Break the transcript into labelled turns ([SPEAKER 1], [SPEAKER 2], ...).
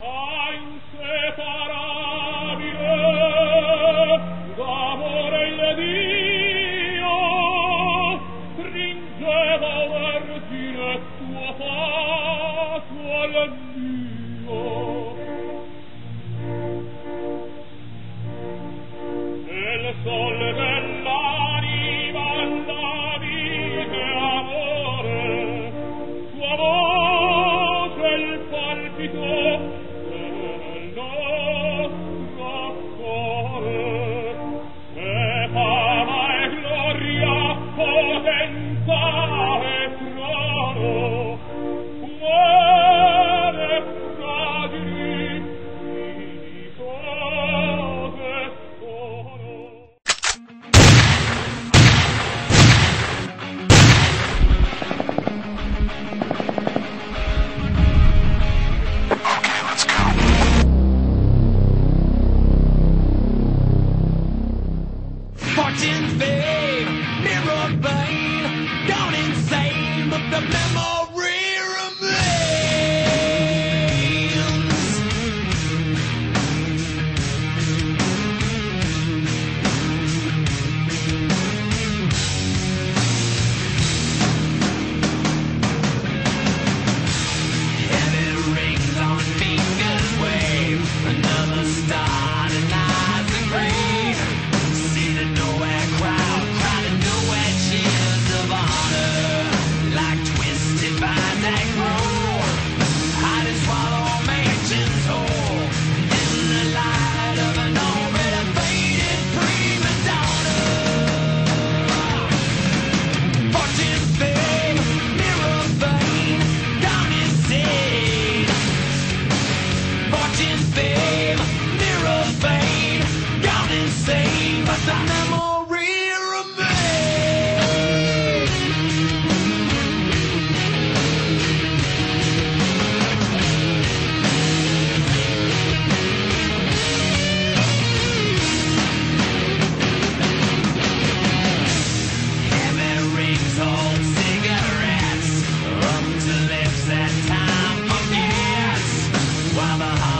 [SPEAKER 1] Oh!
[SPEAKER 2] mountains, babe, mirror vein, gone insane, but the memory. Yamaha.